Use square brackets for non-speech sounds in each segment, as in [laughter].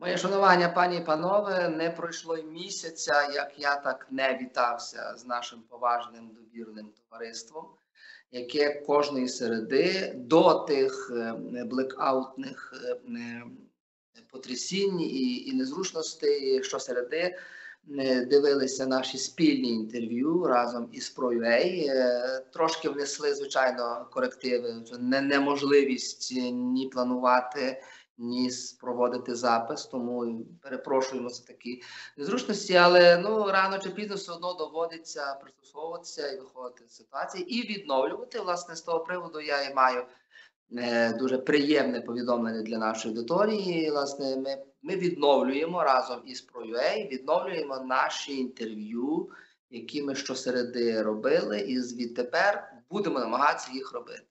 Моє шанування, пані і панове, не пройшло й місяця, як я так не вітався з нашим поважним довірним товариством, яке кожної середи до тих е, блекаутних е, потрясінь і, і незручностей щосереди е, дивилися наші спільні інтерв'ю разом із ProUA. Трошки внесли, звичайно, корективи, неможливість ні планувати ні проводити запис, тому перепрошуємо за такі незручності, але ну рано чи пізно все одно доводиться пристосовуватися і виходити з ситуації і відновлювати. Власне, з того приводу я і маю е, дуже приємне повідомлення для нашої аудиторії. Власне, ми ми відновлюємо разом із ProUA, відновлюємо наші інтерв'ю, які ми щосереди робили, і звідтепер будемо намагатися їх робити.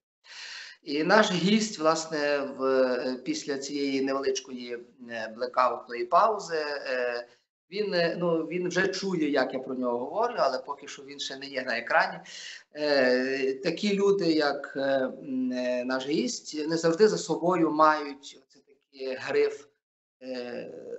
І наш гість, власне, в е, після цієї невеличкої е, блекаутної паузи, е, він ну він вже чує, як я про нього говорю, але поки що він ще не є на екрані. Такі люди, як наш гість, не завжди за собою мають оце такий гриф.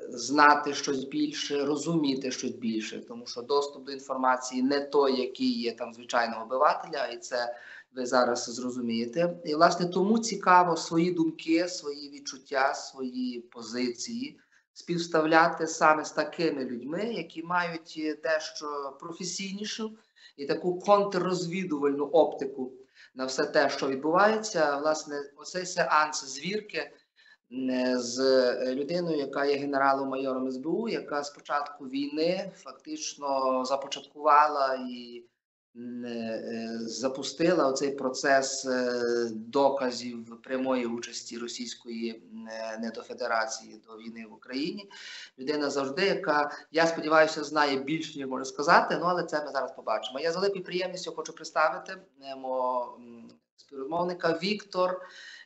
Знати щось більше, розуміти щось більше, тому що доступ до інформації не той, який є там звичайного обивателя, і це ви зараз зрозумієте. І, власне, тому цікаво свої думки, свої відчуття, свої позиції співставляти саме з такими людьми, які мають дещо професійнішу і таку контррозвідувальну оптику на все те, що відбувається. Власне, оцей сеанс звірки. З людиною, яка є генералом-майором СБУ, яка з початку війни фактично започаткувала і Е, запустила оцей процес е, доказів прямої участі Російської е, недофедерації до війни в Україні. Людина завжди, яка я сподіваюся, знає більше, ніж може сказати. Ну але це ми зараз побачимо. Я з великою приємністю хочу представити мого співрозмовника Віктор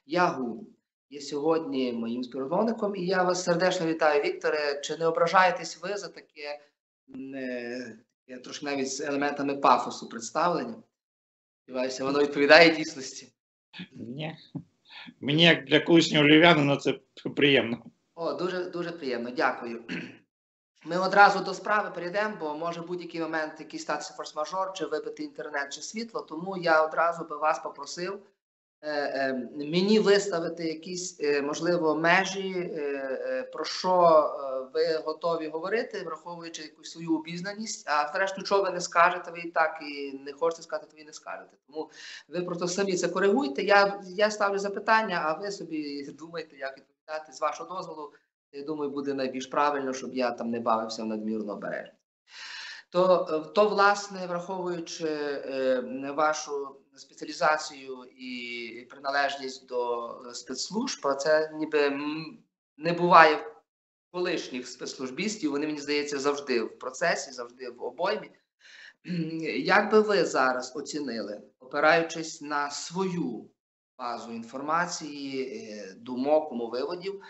Ягун. Є сьогодні моїм співрозмовником, і я вас сердечно вітаю, Вікторе. Чи не ображаєтесь ви за таке я трошки навіть з елементами пафосу представлення. Сподіваюся, воно відповідає дійсності. Ні. Мені, як для колишнього львів'янина, це приємно. О, дуже дуже приємно, дякую. Ми одразу до справи перейдемо, бо може будь-який момент якийсь статися форс-мажор, чи вибити інтернет, чи світло. Тому я одразу би вас попросив мені виставити якісь е, можливо межі, про що ви готові говорити, враховуючи якусь свою обізнаність. А врешті, що ви не скажете, ви і так і не хочете сказати, то ви не скажете. Тому ви просто самі це коригуйте. Я я ставлю запитання, а ви собі думаєте, як відповідати з вашого дозволу. Я думаю, буде найбільш правильно, щоб я там не бавився в надмірну обережність. То, то, власне, враховуючи е, вашу спеціалізацію і приналежність до спецслужб, це ніби не буває колишніх спецслужбістів. Вони мені здається завжди в процесі, завжди в обоймі. Як би ви зараз оцінили, опираючись на свою базу інформації, е, думок, умовиводів,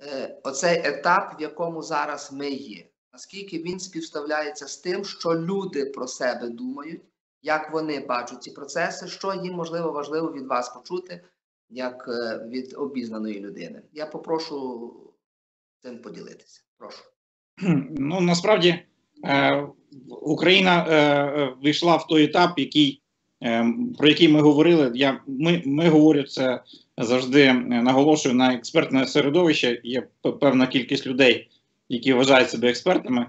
е, оцей етап, в якому зараз ми є, наскільки він співставляється з тим, що люди про себе думають, як вони бачать ці процеси, що їм можливо важливо від вас почути, як е, від обізнаної людини. Я попрошу цим поділитися. Прошу. Ну насправді е, Україна е, вийшла в той етап, який, про який ми говорили. Я ми, ми говорю це завжди наголошую на експертне середовище. Є певна кількість людей, які вважають себе експертами.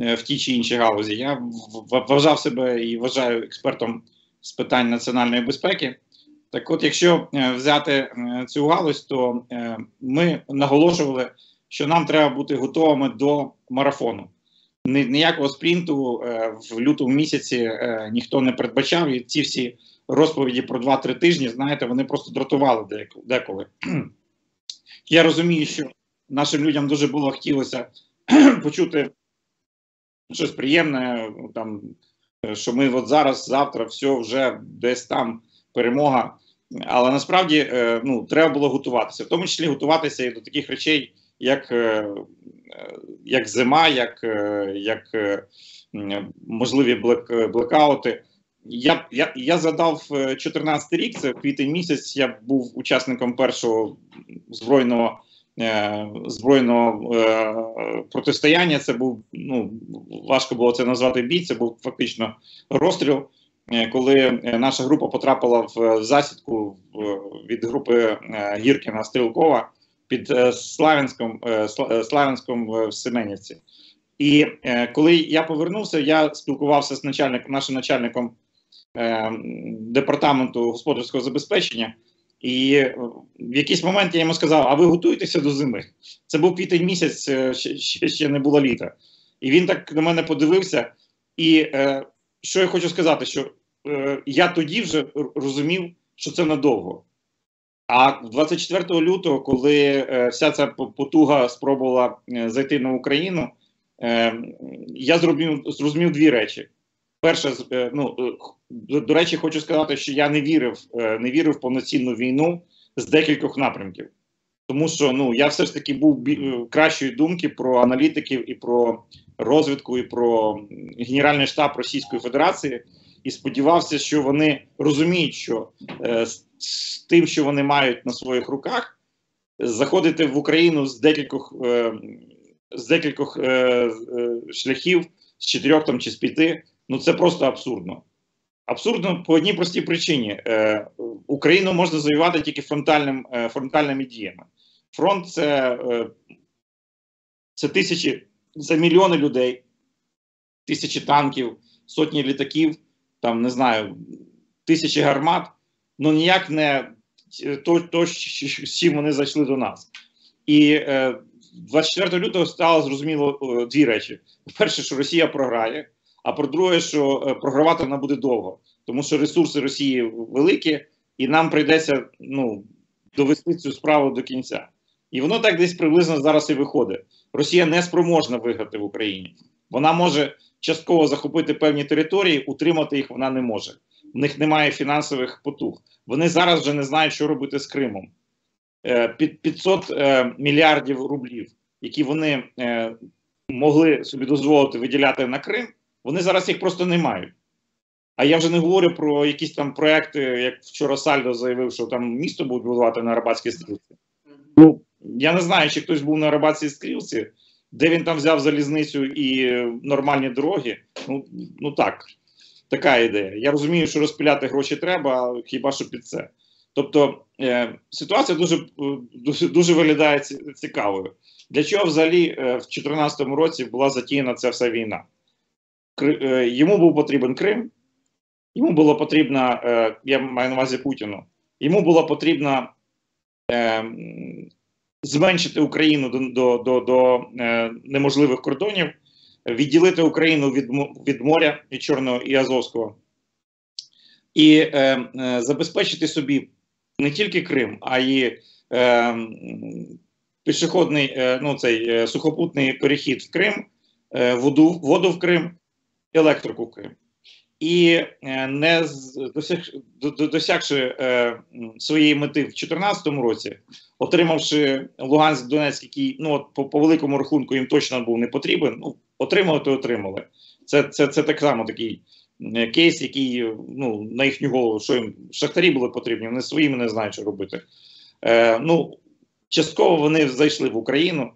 Е, в тій чи іншій галузі. Я вважав себе і вважаю експертом з питань національної безпеки. Так, от, якщо е, взяти е, цю галузь, то ми наголошували, що нам треба бути готовими до марафону. Ніякого спринту в лютому місяці ніхто не передбачав, і ці всі розповіді про 2-3 тижні, знаєте, вони просто дратували деколи. [clears throat] Я розумію, що нашим людям дуже було хотілося [clears throat] почути щось приємне, там, що ми от зараз, завтра, все вже десь там перемога. Але насправді е, ну, треба було готуватися, в тому числі готуватися і до таких речей, як е, як зима, як як можливі блек, блекаути. Я я, я задав 14 рік, це квітень місяць. Я був учасником першого збройного е, збройного е, протистояння. Це був ну важко було це назвати бій. Це був фактично розстріл. е, Коли е, наша група потрапила в засідку від групи е, Гіркіна Стрілкова під е, Славянськом, е, Сла- е, Славянськом е, в Семенівці. І е, коли я повернувся, я спілкувався з начальником, нашим начальником е, департаменту господарського забезпечення. І е, в якийсь момент я йому сказав: А ви готуєтеся до зими? Це був квітень місяць, е, ще, ще, не було літа. І він так на мене подивився. І е, що я хочу сказати, що е, я тоді вже розумів, що це надовго. А 24 лютого, коли е, вся ця потуга спробувала е, зайти на Україну, е, я зрозумів, зрозумів дві речі. Перше, ну до, до речі, хочу сказати, що я не вірив, е, не вірив в повноцінну війну з декількох напрямків. Тому що ну я все ж таки був бі- е, кращої думки про аналітиків і про розвідку, і про Генеральний штаб Російської Федерації, і сподівався, що вони розуміють, що е, з, тим, що вони мають на своїх руках, заходити в Україну з декількох е, з декількох е, е, шляхів, з чотирьох там чи з п'яти, ну це просто абсурдно. Абсурдно по одній простій причині: е, Україну можна завоювати тільки фронтальним, е, фронтальними діями. Фронт це, е, це тисячі, це мільйони людей, тисячі танків, сотні літаків, там не знаю, тисячі гармат, ну ніяк не то, то з чим вони зайшли до нас. І е, 24 лютого стало зрозуміло дві речі: по-перше, що Росія програє. А по-друге, що е, програвати вона буде довго, тому що ресурси Росії великі, і нам прийдеться ну, довести цю справу до кінця. І воно так десь приблизно зараз і виходить. Росія не спроможна виграти в Україні. Вона може частково захопити певні території, утримати їх вона не може. В них немає фінансових потуг. Вони зараз вже не знають, що робити з Кримом. Е, Під 500 е, мільярдів рублів, які вони могли собі дозволити виділяти на Крим, вони зараз їх просто не мають. А я вже не говорю про якісь там проекти, як вчора Сальдо заявив, що там місто будуть будувати на Арабатській стрілці. Ну, я не знаю, чи хтось був на Арабатській стрілці, де він там взяв залізницю і нормальні дороги. Ну, ну так, така ідея. Я розумію, що розпиляти гроші треба, хіба що під це. Тобто е, ситуація дуже, дуже, дуже виглядає цікавою. Для чого взагалі е, в 2014 році була затіяна ця вся війна? Йому був потрібен Крим, йому було потрібно, е, я маю на увазі Путіну, йому було потрібно е, зменшити Україну до, до, до, до е, неможливих кордонів, відділити Україну від, від моря, від Чорного і Азовського, і е, забезпечити собі не тільки Крим, а й е, пішохідний, ну цей сухопутний перехід в Крим, воду, воду в Крим, Крим. І е, не досяг, до- до- досягши е, своєї мети в 2014 році, отримавши Луганськ, Донецьк, який ну от по, по великому рахунку їм точно був не потрібен. Ну отримали, то отримали. Це, це, це так само такий кейс, який ну на їхню голову, що їм шахтарі були потрібні, вони своїми не знають, що робити. Е, ну частково вони зайшли в Україну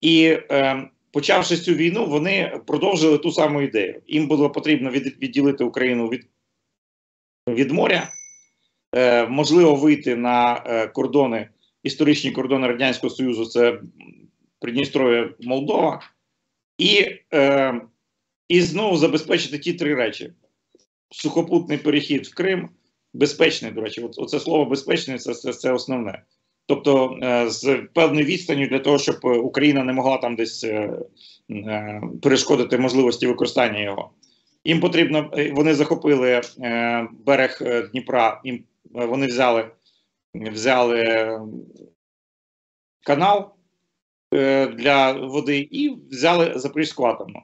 і. Е, почавши цю війну, вони продовжили ту саму ідею. Їм було потрібно від, відділити Україну від, від моря, е, можливо, вийти на е, кордони, історичні кордони Радянського Союзу, це Придністров'я, Молдова, і, е, і знову забезпечити ті три речі: сухопутний перехід в Крим, безпечний, до речі, от, оце слово безпечний це, це, це основне. Тобто е, з певною відстанню для того, щоб Україна не могла там десь е, е, перешкодити можливості використання його. Їм потрібно, вони захопили берег Дніпра, їм вони взяли, взяли канал для води і взяли Запорізьку атомну.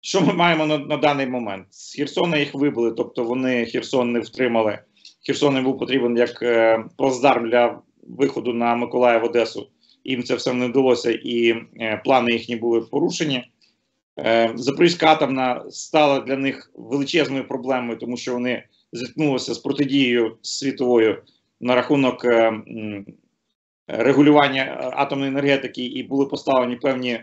Що ми маємо на, на даний момент? З Херсона їх вибили, тобто вони Херсон не втримали. Херсон не був потрібен як плацдарм для виходу на Миколаїв Одесу. Їм це все не вдалося, і е, плани їхні були порушені. Е, Запорізька атомна стала для них величезною проблемою, тому що вони зіткнулися з протидією світовою на рахунок е, регулювання атомної енергетики і були поставлені певні,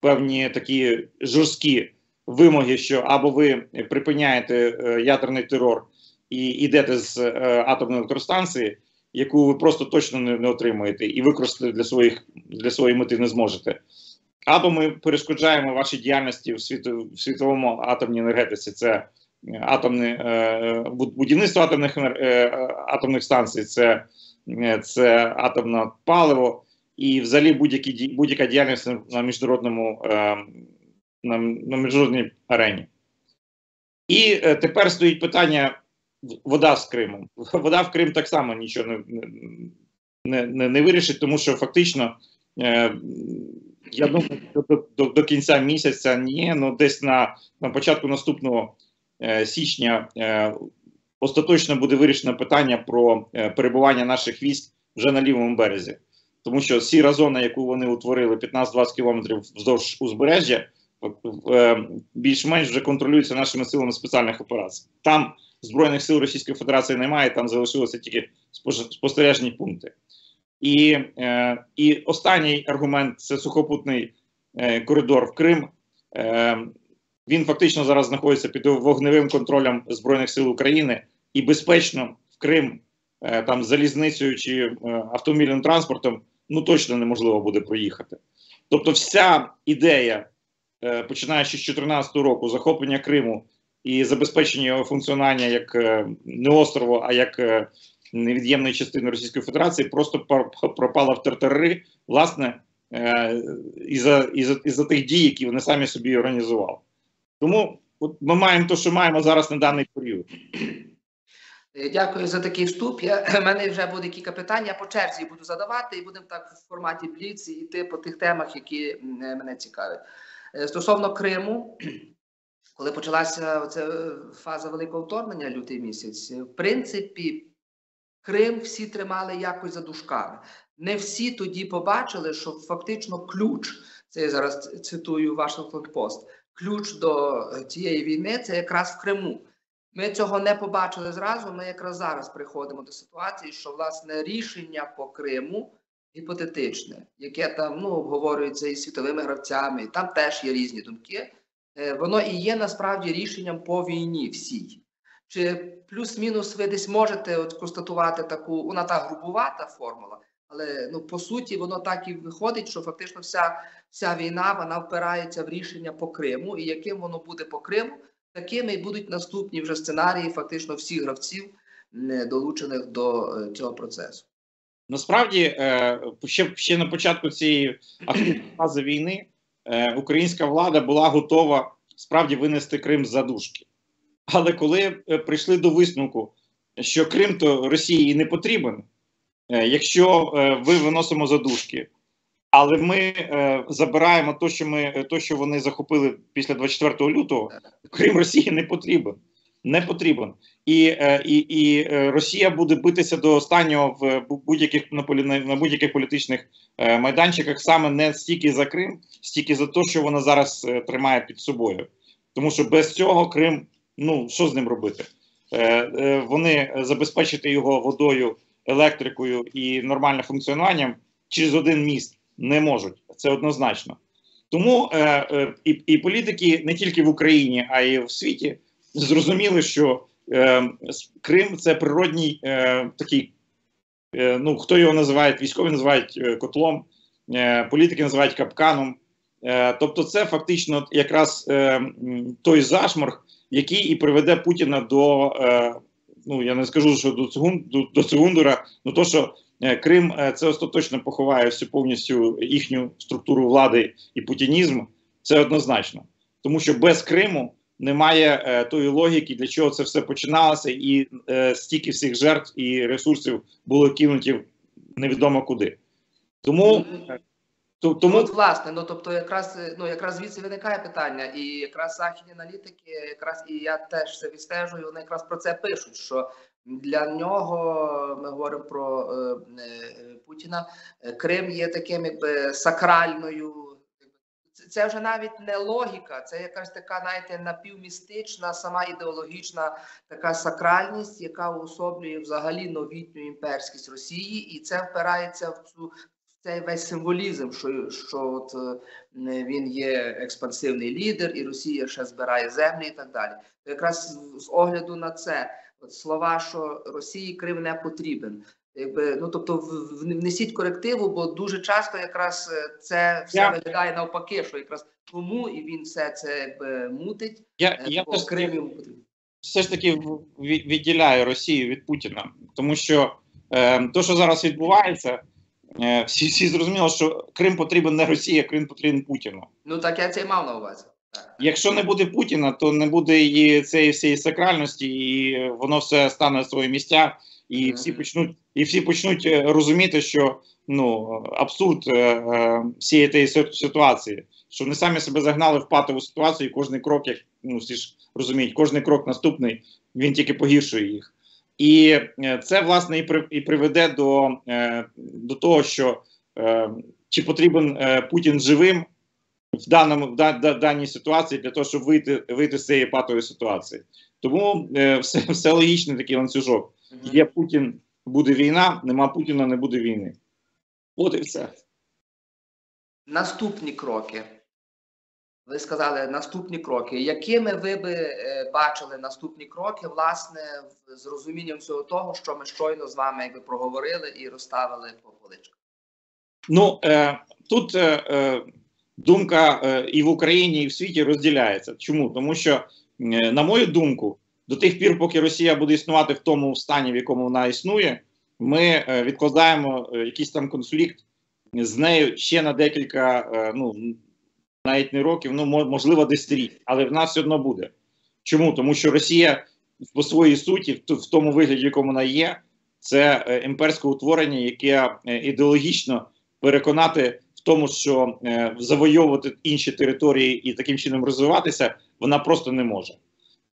певні такі жорсткі вимоги, що або ви припиняєте ядерний терор і йдете з атомної електростанції, яку ви просто точно не, не отримаєте і використати для своїх для своєї мети не зможете. Або ми перешкоджаємо вашій діяльності в, світу, в світовому атомній енергетиці. Це е, атомне е, будівництво атомних е, атомних станцій, це, е, це атомне паливо і взагалі будь-які будь-яка діяльність на- на міжнародному е, на, на міжнародній арені. І тепер стоїть питання вода з Кримом. [laughs] Вода в Крим так само нічого не, не, не, не вирішить, тому що фактично. Е, я думаю, до, до, до кінця місяця ні, ну десь на, на початку наступного е, січня е, остаточно буде вирішено питання про е, перебування наших військ вже на лівому березі. Тому що сіра зона, яку вони утворили 15-20 кілометрів вздовж узбережжя, е, більш-менш вже контролюється нашими силами спеціальних операцій. Там Збройних сил Російської Федерації немає, там залишилися тільки спостережні пункти. І, е, і останній аргумент це сухопутний е, коридор в Крим. Е, він фактично зараз знаходиться під вогневим контролем Збройних сил України і безпечно в Крим е, там залізницею чи е, автомобільним транспортом ну точно неможливо буде проїхати. Тобто, вся ідея, е, починаючи з 2014 року, захоплення Криму і забезпечення його функціонування як е, не острову, а як е, невід'ємної частини Російської Федерації просто пропала в тартари, власне, е, із-за із із тих дій, які вони самі собі організували. Тому от ми маємо те, що маємо зараз на даний період. Дякую за такий вступ. Я, [clears throat] в мене вже буде кілька питань. Я по черзі буду задавати і будемо так в форматі бліц йти по тих темах, які мене цікавлять. Стосовно Криму, коли почалася оця фаза великого вторгнення, лютий місяць, е, в принципі, Крим всі тримали якось за дужками. Не всі тоді побачили, що фактично ключ, це я зараз цитую Вашингтон Пост, ключ до е, цієї війни це якраз в Криму. Ми цього не побачили зразу. Ми якраз зараз приходимо до ситуації, що власне рішення по Криму гіпотетичне, яке там ну обговорюється із світовими гравцями, і там теж є різні думки. Е, Воно і є насправді рішенням по війні всій. Чи плюс-мінус ви десь можете от констатувати таку, вона та грубувата формула, але ну по суті воно так і виходить, що фактично вся, вся війна вона впирається в рішення по Криму, і яким воно буде по Криму, такими і будуть наступні вже сценарії, фактично всіх гравців, м, долучених до е, цього процесу. Насправді, е, ще, ще на початку цієї фази війни е, українська влада була готова справді винести Крим з задушки. Але коли е, прийшли до висновку, що Крим то Росії не потрібен, е, якщо е, ви виносимо задушки, але ми е, забираємо те, що ми е, то, що вони захопили після 24 лютого, Крим Росії не потрібен. Не потрібен. І, е, і, і е, Росія буде битися до останнього в будь-яких на, полі- на, будь-яких політичних е, майданчиках саме не стільки за Крим, стільки за те, що вона зараз тримає під собою. Тому що без цього Крим, ну що з ним робити? Вони забезпечити його водою, електрикою і нормальним функціонуванням через один міст не можуть. Це однозначно. Тому е, е, і, і політики не тільки в Україні, а й в світі зрозуміли, що Крим це природній е, такий, е, ну хто його називає, військові називають е, котлом, е, політики називають капканом. Е, тобто, це фактично якраз е, той зашморг, який і приведе Путіна до, е, ну я не скажу, що до Цугун, до, Цугундура, ну то що е, Крим е, це остаточно поховає всю повністю їхню структуру влади і путінізм. Це однозначно, тому що без Криму немає е, тої логіки, для чого це все починалося, і е, стільки всіх жертв і ресурсів було кинуті невідомо куди. Тому, е, то, Тому от, власне, ну тобто, якраз е, ну якраз звідси виникає питання, і якраз західні аналітики, якраз і я теж це відстежую. Вони якраз про це пишуть. Що для нього ми говоримо про е, Путіна. Крим є таким, якби сакральною це- вже навіть не логіка, це якась така, знаєте, напівмістична, сама ідеологічна така сакральність, яка уособлює взагалі новітню імперськість Росії, і це впирається в цю. Цей весь символізм, що, що от, е, він є експансивний лідер, і Росія ще збирає землі і так далі. То якраз з огляду на це, от слова, що Росії Крим не потрібен. Якби, ну тобто внесіть корективу, бо дуже часто якраз е, це все Я- виглядає навпаки, що якраз тому і він все це якби мутить. Я, е, я бо теж Крим йому потрібен. все ж таки відділяю Росію від Путіна, тому що е, то, що зараз відбувається, е, всі, всі зрозуміло, що Крим потрібен не Росії, а Крим потрібен Путіну. Ну так я це й мав на увазі. Так. Якщо не буде Путіна, то не буде і цієї всієї сакральності, і воно все стане на свої місця, і всі почнуть, і всі почнуть е, розуміти, що ну абсурд е, е, всієї тієї ситуації, що вони самі себе загнали в патову ситуацію, і кожний крок, як ну всі ж розуміють, кожний крок наступний він тільки погіршує їх. І це власне і при і приведе до, до того, що чи потрібен Путін живим в даному в да- да- даній ситуації для того, щоб вийти вийти з цієї патової ситуації. Тому все, все логічний такий ланцюжок. Є Путін, буде війна, нема Путіна, не буде війни. От і все. Наступні кроки. Ви сказали наступні кроки. Якими ви би е, бачили наступні кроки, власне, з розумінням всього того, що ми щойно з вами якби проговорили і розставили по поличках? Ну е, тут е, е, думка е, і в Україні, і в світі розділяється. Чому? Тому що, е, на мою думку, до тих пір, поки Росія буде існувати в тому стані, в якому вона існує, ми е, відкладаємо е, якийсь там конфлікт з нею ще на декілька, е, ну навіть не років, ну мо- можливо, десятиліть, але в нас все одно буде. Чому? Тому що Росія по своїй суті, в, тому вигляді, в якому вона є, це імперське утворення, яке ідеологічно переконати в тому, що завойовувати інші території і таким чином розвиватися, вона просто не може.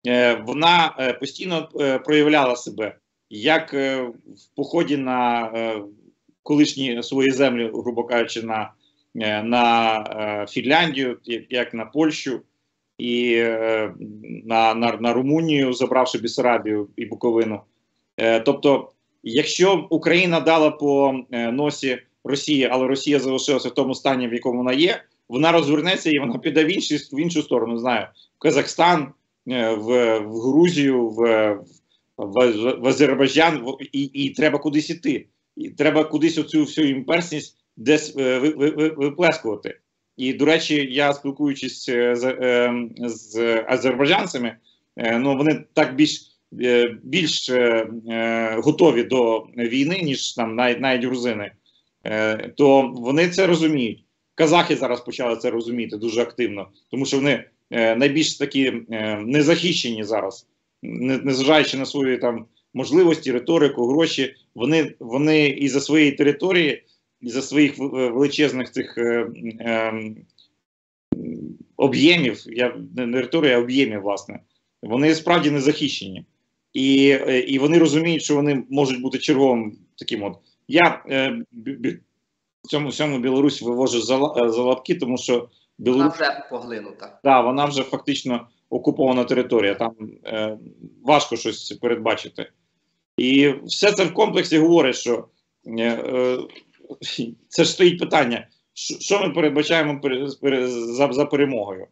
Е, вона е, постійно е, проявляла себе як в поході на колишні свої землі, грубо кажучи, на, на Фінляндію, як, на Польщу. І на, на, на Румунію, забравши Бісарабію і Буковину. Тобто, якщо Україна дала по носі Росії, але Росія залишилася в тому стані, в якому вона є, вона розвернеться і вона піде в, інші, в іншу сторону. Знаю, в Казахстан, в, в Грузію, в, в, в Азербайджан, і, і треба кудись іти. І треба кудись оцю всю імперсність десь е, ви- ви- ви- виплескувати. І, до речі, я спілкуючись е, з, е, з азербайджанцями, е, ну вони так більш е, більш е, е, готові до війни, ніж там навіть навіть грузини, е, то вони це розуміють. Казахи зараз почали це розуміти дуже активно, тому що вони е, найбільш такі е, незахищені зараз, незважаючи на свої там можливості, риторику, гроші. Вони, вони і за своєї території, і за своїх е, величезних цих е, е, об'ємів, я не риторії, а об'ємів, власне, вони справді не захищені. І, е, і вони розуміють, що вони можуть бути черговим таким от. Я е, в цьому всьому Білорусь вивожу за, е, за лапки, тому що Вона Білорусь, вже поглинута. да, вона вже фактично окупована територія, там е, важко щось передбачити. І все це в комплексі говорить, що е, е, це ж стоїть питання, що, ми передбачаємо пере- пере- за, за перемогою.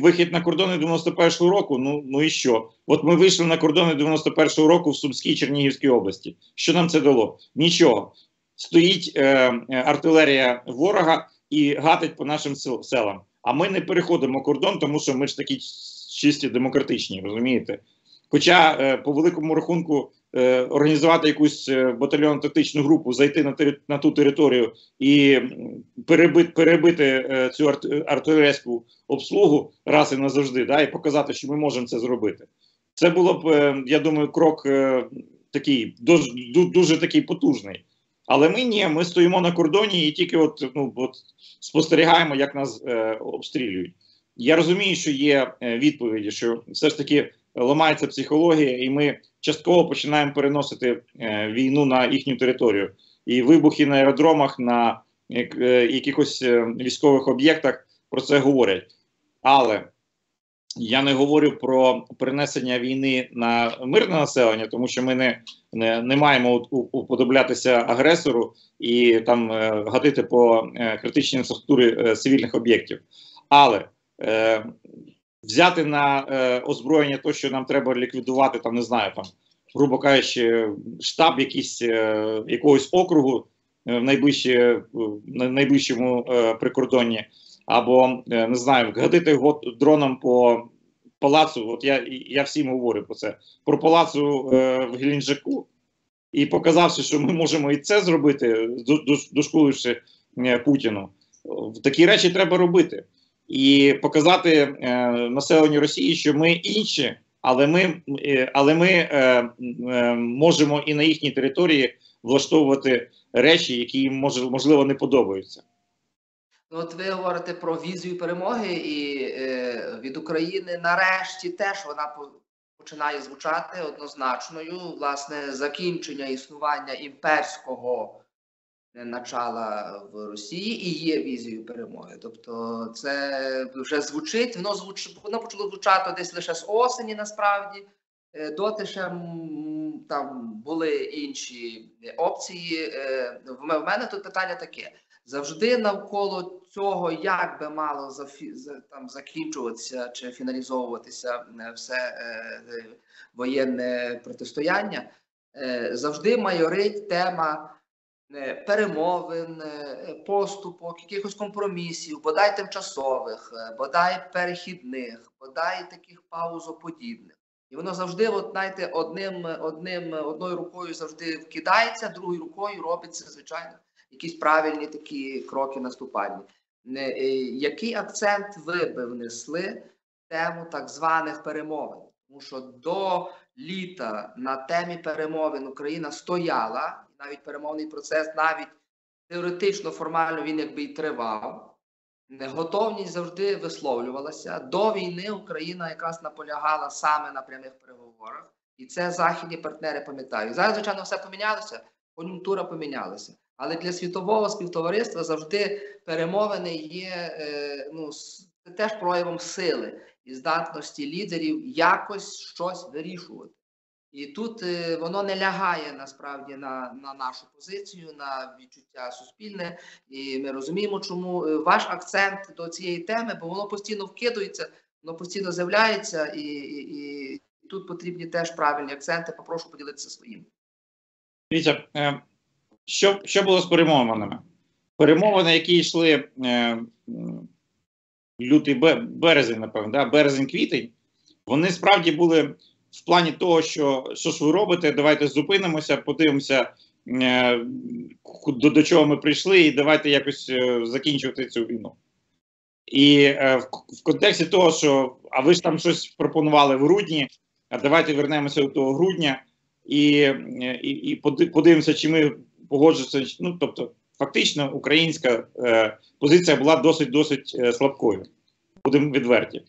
Вихід на кордони 91-го року, ну, ну і що? От ми вийшли на кордони 91-го року в Сумській Чернігівській області. Що нам це дало? Нічого. Стоїть е, артилерія ворога і гатить по нашим селам. А ми не переходимо кордон, тому що ми ж такі чисті демократичні, розумієте? Хоча, е, по великому рахунку, е, організувати якусь е, батальйонну тактичну групу, зайти на, тери- на ту територію і перебити, перебити цю арт- артилерійську обслугу раз і назавжди, да, і показати, що ми можемо це зробити. Це було б, я думаю, крок такий дуже, дуже такий потужний. Але ми ні, ми стоїмо на кордоні і тільки от, ну, от спостерігаємо, як нас е, обстрілюють. Я розумію, що є е, відповіді, що все ж таки ламається психологія, і ми частково починаємо переносити е, війну на їхню територію. І вибухи на аеродромах, на е, якихось е, військових об'єктах про це говорять. Але я не говорю про перенесення війни на мирне населення, тому що ми не, не, не маємо уподоблятися агресору і там е, гатити по е, критичній інфраструктурі е, цивільних об'єктів. Але е, взяти на е, озброєння то, що нам треба ліквідувати, там не знаю, там, грубо кажучи, штаб якийсь е, якогось округу е, в найближчі, на найближчому е, прикордонні, або е, не знаю, гатити його дроном по палацу. От я, я всім говорю про це. Про палацу е, в Геленджику, і показавши, що ми можемо і це зробити, до- до- дошкуливши е, Путіну. Такі речі треба робити. І показати населенню Росії, що ми інші, але ми, але ми е, можемо і на їхній території влаштовувати речі, які їм може, можливо не подобаються. Ну, от ви говорите про візію перемоги, і е, від України нарешті теж вона починає звучати однозначною. Власне, закінчення існування імперського е, начала в Росії і є візією перемоги. Тобто, це вже звучить, воно звуч, воно почало звучати десь лише з осені, насправді. Е, Доти ще там були інші опції. Е, в мене тут питання таке завжди навколо цього, як би мало зафі, там, закінчуватися чи фіналізовуватися е, все е, е, воєнне протистояння, е, завжди майорить тема е, перемовин, поступок, якихось компромісів, бодай тимчасових, бодай перехідних, бодай таких паузоподібних. І воно завжди, от, знаєте, одним, одним, одною рукою завжди вкидається, другою рукою робиться, звичайно, якісь правильні такі кроки наступальні. Е, Який акцент ви би внесли в тему так званих перемовин? Тому що до літа на темі перемовин Україна стояла, і навіть перемовний процес, навіть теоретично, формально він якби і тривав. Готовність завжди висловлювалася. До війни Україна якраз наполягала саме на прямих переговорах, і це західні партнери пам'ятають. Зараз, звичайно, все помінялося, кон'юнктура помінялася. Але для світового співтовариства завжди перемовини є е, ну, теж проявом сили і здатності лідерів якось щось вирішувати. І тут е, воно не лягає насправді на, на нашу позицію, на відчуття суспільне. І ми розуміємо, чому е, ваш акцент до цієї теми, бо воно постійно вкидується, воно постійно з'являється, і, і, і тут потрібні теж правильні акценти. Попрошу поділитися своїм. Е, що, що було з перемовинами? Перемовини, які йшли е, лютий березень, напевно, да? березень-квітень, вони справді були в плані того, що що ж ви робите, давайте зупинимося, подивимося, е, до, до чого ми прийшли, і давайте якось е, закінчувати цю війну. І е, в, в контексті того, що а ви ж там щось пропонували в грудні, а давайте вернемося до того грудня і, і, і подивимося, чи ми погоджуємося. Ну, тобто, фактично, українська е, позиція була досить досить е, слабкою. Будемо відверті.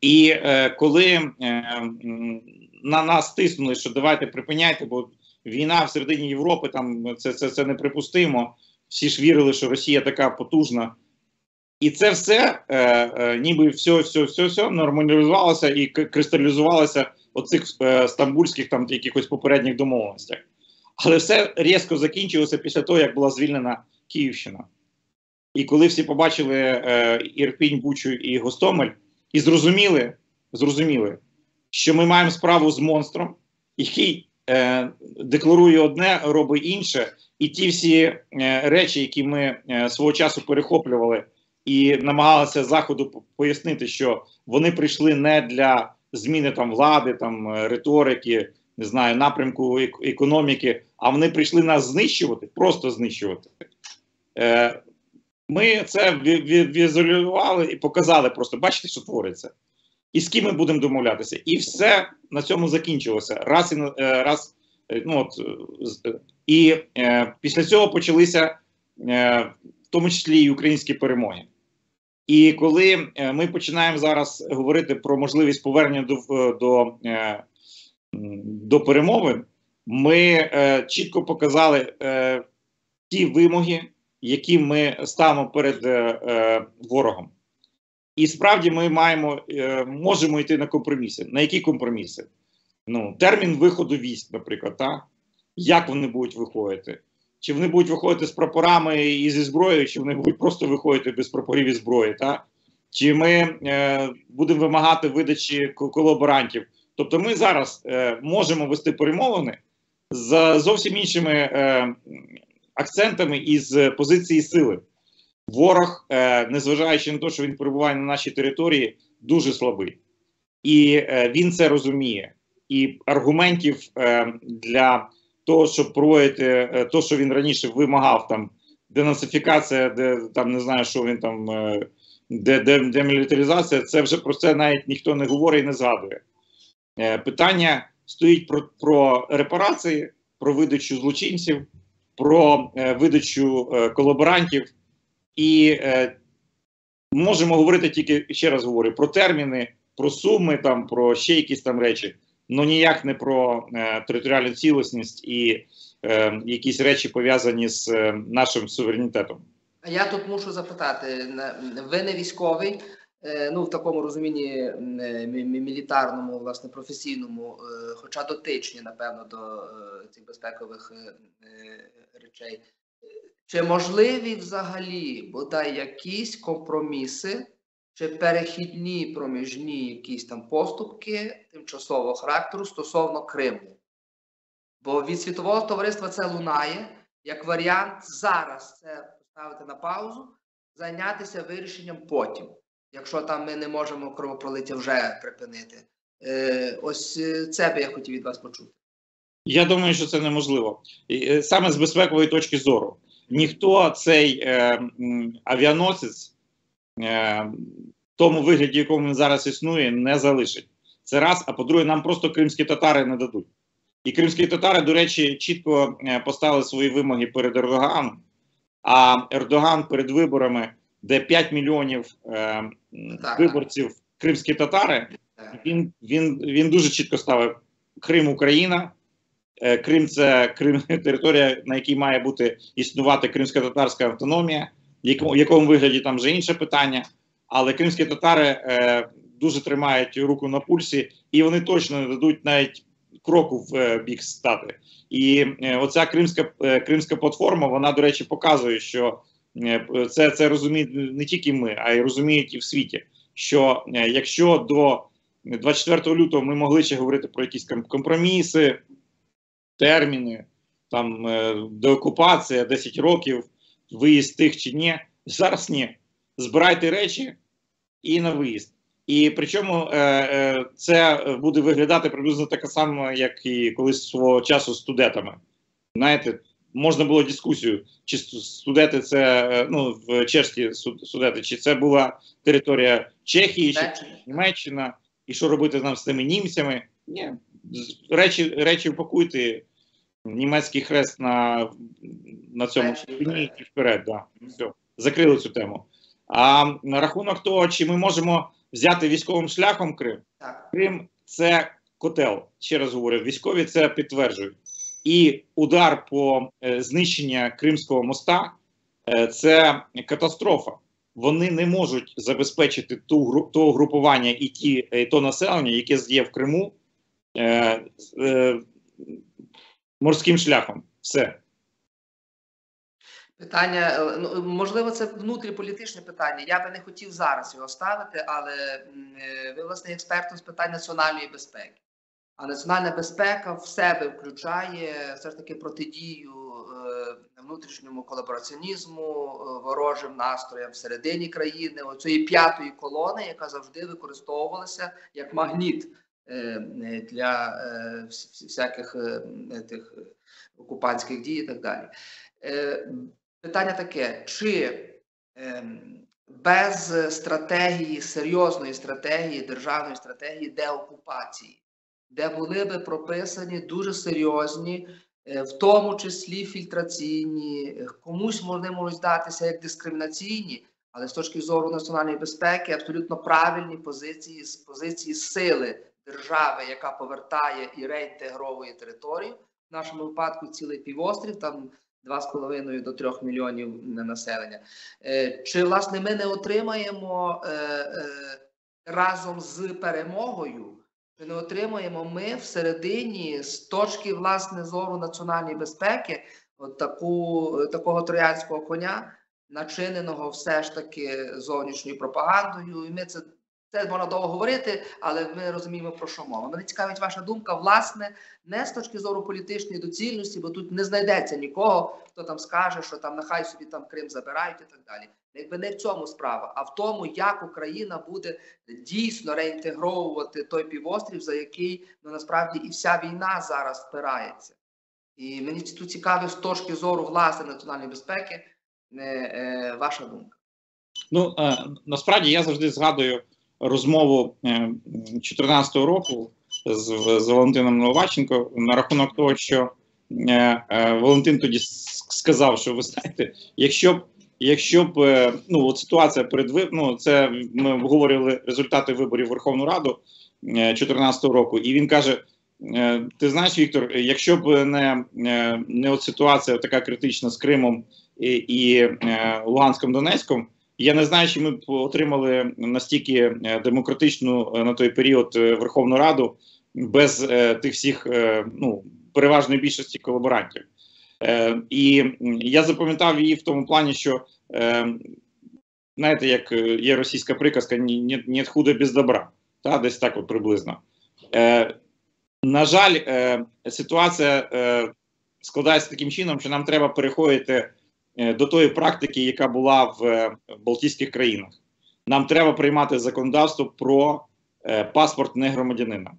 І е, коли е, на нас тиснули, що давайте припиняйте, бо війна всередині Європи, там це, це, це неприпустимо. Всі ж вірили, що Росія така потужна. І це все, е, е, ніби все, все, все, все нормалізувалося і кристалізувалося оцих е, стамбульських там якихось попередніх домовленостях. Але все різко закінчилося після того, як була звільнена Київщина. І коли всі побачили е, Ірпінь, Бучу і Гостомель, і зрозуміли, зрозуміли, що ми маємо справу з монстром, який е, декларує одне, робить інше, і ті всі е, речі, які ми е, свого часу перехоплювали і намагалися заходу пояснити, що вони прийшли не для зміни там влади, там е, риторики, не знаю, напрямку економіки, а вони прийшли нас знищувати, просто знищувати. Е, ми це ві- ві- візуалізували і показали просто, бачите, що твориться. І з ким ми будемо домовлятися. І все на цьому закінчилося. Раз і е, раз, е, ну от, і після цього почалися в тому числі і українські перемоги. І коли ми починаємо зараз говорити про можливість повернення до, до, до перемовин, ми е, чітко показали е, ті вимоги, які ми ставимо перед е, е, ворогом. І справді ми маємо, е, можемо йти на компроміси. На які компроміси? Ну, термін виходу військ, наприклад, так? як вони будуть виходити? Чи вони будуть виходити з прапорами і зі зброєю, чи вони будуть просто виходити без прапорів і зброї, так? Чи ми е, будемо вимагати видачі колаборантів? Тобто, ми зараз е, можемо вести перемовини з зовсім іншими е, акцентами і з позиції сили. Ворог, е, незважаючи на те, що він перебуває на нашій території, дуже слабий, і е, він це розуміє. І аргументів е, для того, щоб проводити е, то, що він раніше вимагав, там денацифікація, де там не знаю, що він там, е, де, де, демілітаризація, це вже про це навіть ніхто не говорить і не згадує. Е, питання стоїть про, про репарації, про видачу злочинців, про е, видачу е, колаборантів, і е, можемо говорити тільки ще раз говорю про терміни, про суми, там про ще якісь там речі, але ніяк не про е, територіальну цілісність і е, якісь речі пов'язані з е, нашим суверенітетом. А Я тут мушу запитати: ви не військовий, ну в такому розумінні е, мі- мі- мілітарному, власне, професійному, е, хоча дотичні, напевно, до е, цих безпекових е, е, речей. Чи можливі взагалі бодай якісь компроміси, чи перехідні проміжні якісь там поступки тимчасового характеру стосовно Криму? Бо від світового товариства це лунає як варіант зараз це поставити на паузу, зайнятися вирішенням потім, якщо там ми не можемо кровопролиття вже припинити. Е, ось е, це би я хотів від вас почути. Я думаю, що це неможливо. Е, Саме з безпекової точки зору. Ніхто цей е, авіаносець е, в тому вигляді, якому він зараз існує, не залишить. Це раз. А по-друге, нам просто кримські татари не дадуть. І кримські татари, до речі, чітко поставили свої вимоги перед Ердоганом. А Ердоган перед виборами, де 5 мільйонів е, виборців кримські татари, він, він, він дуже чітко ставив Крим Україна. Е, Крим це Крим територія, на якій має бути існувати кримсько-татарська автономія, в якому, в якому вигляді там вже інше питання. Але кримські татари е, дуже тримають руку на пульсі, і вони точно не дадуть навіть кроку в е, бік стати. І е, оця кримська, е, кримська платформа, вона, до речі, показує, що це, це розуміють не тільки ми, а й розуміють і в світі. Що е, якщо до 24 лютого ми могли ще говорити про якісь компроміси, терміни, там е, деокупація, 10 років, виїзд тих чи ні. Зараз ні. Збирайте речі і на виїзд. І причому е, е, це буде виглядати приблизно так само, як і колись свого часу з студентами. Знаєте, можна було дискусію, чи сту- це е, ну в чешські студенти, чи це була територія Чехії, чи Німеччина. І що робити нам з тими німцями? Ні, речі, речі упакуйте, німецький хрест на, на цьому і вперед. Да. Все, закрили цю тему. А на рахунок того, чи ми можемо взяти військовим шляхом Крим, Так. Крим це котел. Ще раз говорю, військові це підтверджують. І удар по е, знищення Кримського моста е, це катастрофа. Вони не можуть забезпечити ту того групування і ті е, то населення, яке є в Криму е, е, морським шляхом. Все. Питання, е, ну, можливо, це внутріполітичне питання. Я би не хотів зараз його ставити, але ви, власне, експертом з питань національної безпеки. А національна безпека в себе включає все ж таки протидію е, внутрішньому колабораціонізму, е, ворожим настроям всередині країни, оцієї п'ятої колони, яка завжди використовувалася як магніт е, для вс- вс- всяких тих окупантських дій і так далі. Питання таке: чи ем, без стратегії, серйозної стратегії, державної стратегії деокупації, де були би прописані дуже серйозні, е, в тому числі фільтраційні, е, комусь вони можуть здатися як дискримінаційні, але з точки зору національної безпеки абсолютно правильні позиції з позиції сили держави, яка повертає і реінтегровує територію. В нашому випадку цілий півострів, там 2,5 до 3 мільйонів населення. Е, Чи власне ми не отримаємо разом з перемогою? Не отримаємо ми всередині з точки власне зору національної безпеки от таку, такого троянського коня, начиненого все ж таки зовнішньою пропагандою? І ми це, це можна довго говорити, але ми розуміємо про що мова. Мене цікавить ваша думка, власне, не з точки зору політичної доцільності, бо тут не знайдеться нікого, хто там скаже, що там нехай собі там Крим забирають і так далі. Якби не в цьому справа, а в тому, як Україна буде дійсно реінтегровувати той півострів, за який ну насправді і вся війна зараз впирається. І мені тут цікаво з точки зору власне національної безпеки, е, е, ваша думка. Ну е, насправді я завжди згадую розмову 2014 року з, з Валентином Новаченко на рахунок того, що е, е, Валентин тоді сказав, що ви знаєте, якщо б якщо б е, ну от ситуація перед ну, це ми обговорювали результати виборів Верховну Раду 2014 року, і він каже. е, Ти знаєш, Віктор, якщо б не, е, не от ситуація така критична з Кримом і, і е, Луганськом Донецьком, я не знаю, чи ми б отримали настільки е, демократичну е, на той період е, Верховну Раду без тих всіх ну переважної більшості колаборантів. І я запам'ятав її в тому плані, що знаєте, як є російська приказка «Ні- худа без добра, та десь так от приблизно. На жаль, ситуація складається таким чином, що нам треба переходити до тої практики, яка була в е, Балтійських країнах. Нам треба приймати законодавство про е, паспорт негромадянина.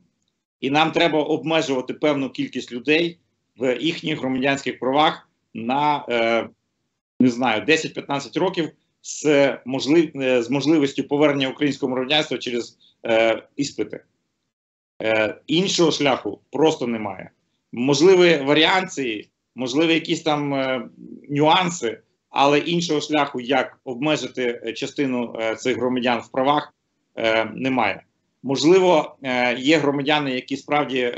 І нам треба обмежувати певну кількість людей в їхніх громадянських правах на е, не знаю 10-15 років з, можлив, е, з можливістю повернення українського громадянства через е, іспити. Е, іншого шляху просто немає. Можливі варіанції, можливі якісь там е, нюанси, але іншого шляху, як обмежити е, частину е, цих громадян в правах, немає. Можливо, є громадяни, які справді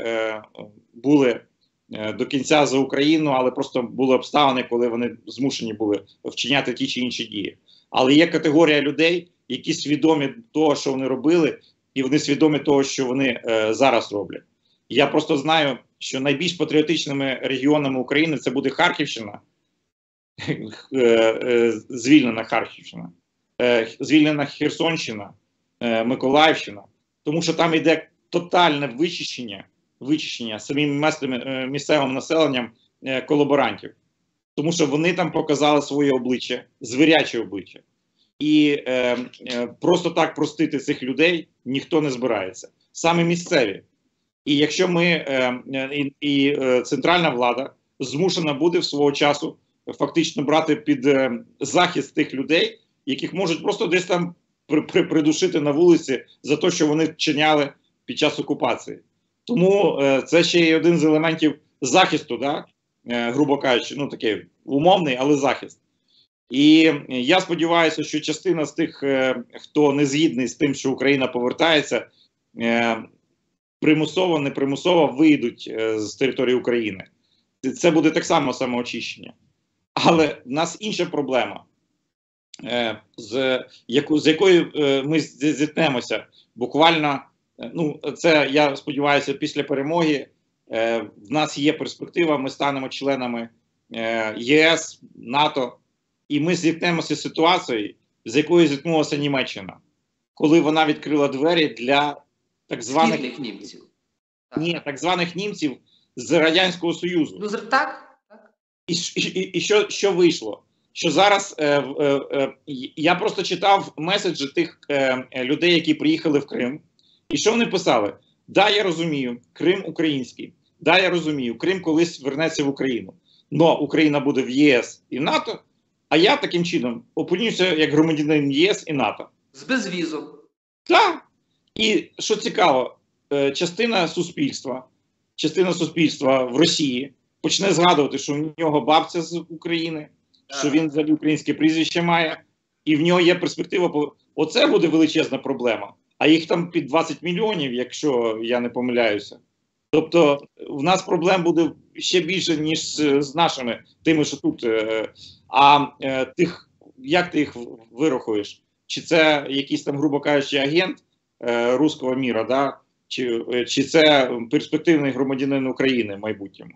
були до кінця за Україну, але просто були обставини, коли вони змушені були вчиняти ті чи інші дії. Але є категорія людей, які свідомі того, що вони робили, і вони свідомі того, що вони зараз роблять. Я просто знаю, що найбільш патріотичними регіонами України це буде Харківщина, е, е, звільнена Харківщина, е, звільнена Херсонщина, Миколаївщина, тому що там йде тотальне вичищення, вичищення самим місцевим, населенням колаборантів, тому що вони там показали своє обличчя, звіряче обличчя. І е, просто так простити цих людей ніхто не збирається, саме місцеві. І якщо ми е, е, і, і е, центральна влада змушена буде в свого часу фактично брати під захист тих людей, яких можуть просто десь там при, при, придушити на вулиці за те, що вони вчиняли під час окупації. Тому це ще й один з елементів захисту, да? грубо кажучи, ну такий умовний, але захист. І я сподіваюся, що частина з тих, хто не згідний з тим, що Україна повертається, примусово, непримусово вийдуть е, з території України. Це буде так само самоочищення. Але в нас інша проблема, е, з, яку, з якою е, ми зіткнемося буквально. Ну, це я сподіваюся, після перемоги в нас є перспектива. Ми станемо членами ЄС, НАТО, і ми зіткнемося з ситуацією, з якою зіткнулася Німеччина, коли вона відкрила двері для так званих Східних німців. Так. ні, так званих німців з радянського союзу. Ну, так, так. І, і, і, і що, що вийшло? Що зараз е, е, е, я просто читав меседжі тих е, е, людей, які приїхали в Крим, і що вони писали? Да, я розумію, Крим український. Да, я розумію, Крим колись вернеться в Україну. Но Україна буде в ЄС і в НАТО. А я таким чином опинюся як громадянин ЄС і НАТО. З безвізом. Так. І що цікаво, е, частина суспільства, частина суспільства в Росії почне згадувати, що в нього бабця з України, що він взагалі українське прізвище має, і в нього є перспектива. Оце буде величезна проблема. А їх там під 20 мільйонів, якщо я не помиляюся. Тобто, в нас проблем буде ще більше, ніж з, з нашими, тими, що тут. Е, а е, тих, як ти їх вирахуєш? Чи це якийсь там, грубо кажучи, агент е, руського міра, да? чи, е, чи це перспективний громадянин України в майбутньому?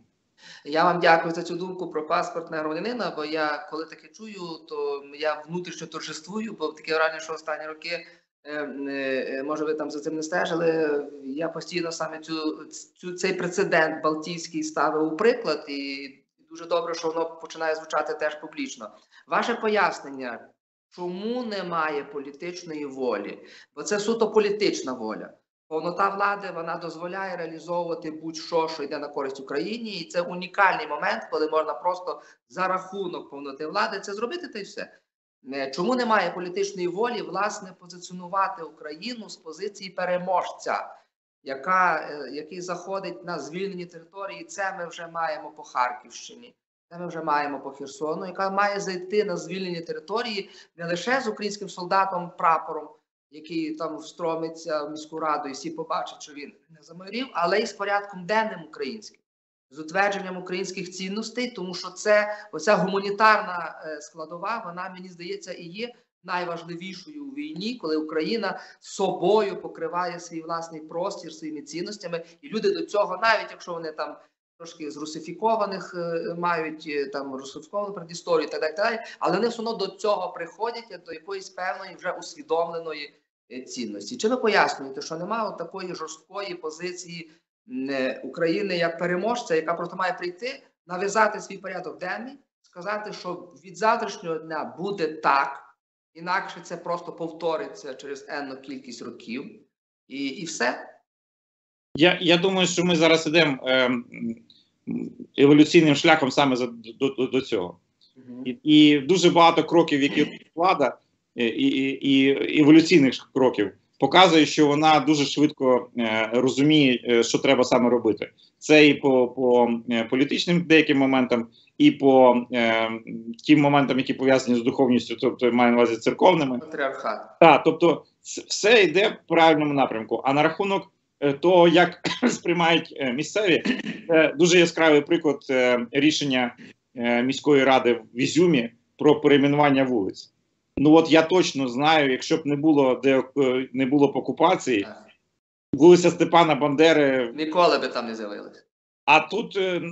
Я вам дякую за цю думку про паспорт громадянина, бо я коли таке чую, то я внутрішньо торжествую, бо таке враження, що останні роки, е, е, може ви там за цим не стежили, я постійно саме цю, цю цей прецедент Балтійський ставив у приклад, і дуже добре, що воно починає звучати теж публічно. Ваше пояснення, чому немає політичної волі? Бо це суто політична воля. Повнота влади вона дозволяє реалізовувати будь-що, що йде на користь Україні, і це унікальний момент, коли можна просто за рахунок повноти влади це зробити, та й все. Е, Чому немає політичної волі власне позиціонувати Україну з позиції переможця, яка, е, який заходить на звільнені території? Це ми вже маємо по Харківщині. Ми вже маємо по Херсону, яка має зайти на звільнені території не лише з українським солдатом прапором, який там встромиться в міську раду, і всі побачать, що він не замирів, але й з порядком денним українським, з утвердженням українських цінностей, тому що це оця гуманітарна е, складова, вона мені здається і є найважливішою у війні, коли Україна собою покриває свій власний простір своїми цінностями, і люди до цього, навіть якщо вони там. Трошки зрусифікованих е, мають е, там русифіковану предісторію, та так далі, але вони все одно до цього приходять до якоїсь певної вже усвідомленої е, цінності. Чи ви пояснюєте, що немає такої жорсткої позиції е, України як переможця, яка просто має прийти, нав'язати свій порядок денний, сказати, що від завтрашнього дня буде так, інакше це просто повториться через енну кількість років, і, і все. Я я думаю, що ми зараз йдемо е, еволюційним шляхом саме за, до, до, до цього. І, і дуже багато кроків, які влада, і, і, і еволюційних кроків, показує, що вона дуже швидко е, розуміє, е, що треба саме робити. Це і по, по е, політичним деяким моментам, і по е, тим моментам, які пов'язані з духовністю, тобто маю на увазі церковними. Патріархат. Так, тобто, все йде в правильному напрямку. А на рахунок е, того, як [clears throat] сприймають е, місцеві, це дуже яскравий приклад е, рішення е, міської ради в Ізюмі про перейменування вулиць. Ну от я точно знаю, якщо б не було де е, не було б окупації, вулиця Степана Бандери Ніколи би там не з'явилися. а тут е,